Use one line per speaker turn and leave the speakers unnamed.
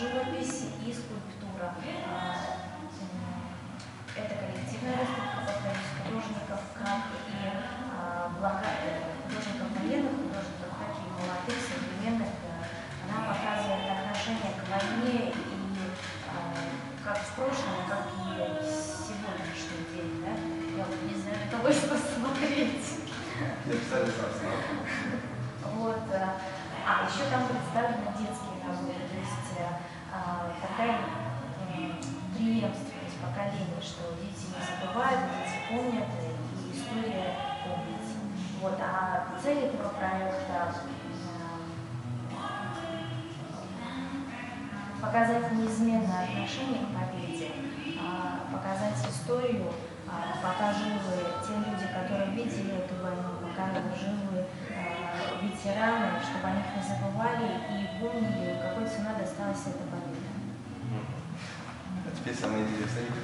живопись и скульптура. А, Это коллективная выставка, повторюсь, художников, как и а, блокады, художников военных, художников, так и молодых, современных. А, Она показывает отношение к войне и а, как в прошлом, так и сегодняшний день. Да? Я вот не знаю, кого что смотреть.
Написали красного.
Вот. Преемственность поколений, что дети не забывают, дети помнят, э, и история помнится. Вот. А цель этого проекта э, показать неизменное отношение к победе, а, показать историю, а, пока живы те люди, которые видели эту войну, пока живы а, ветераны, чтобы о них не забывали и помнили, какой ценой досталась
especialmente